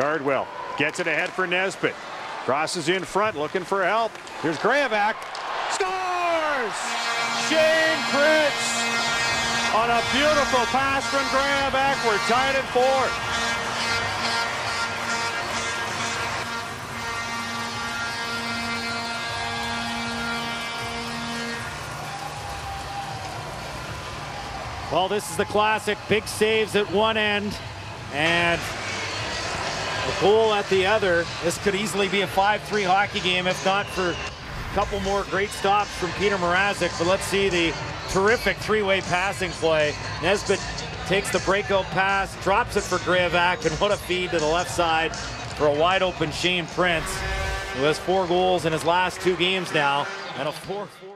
Cardwell gets it ahead for Nesbitt. Crosses in front, looking for help. Here's Graovac. Scores! Shane Prince on a beautiful pass from Graovac. We're tied at four. Well, this is the classic. Big saves at one end and a goal at the other. This could easily be a 5-3 hockey game if not for a couple more great stops from Peter Mrazek. But let's see the terrific three-way passing play. Nesbitt takes the breakout pass, drops it for Graovac, and what a feed to the left side for a wide open Shane Prince, who has four goals in his last two games now, and a 4-4.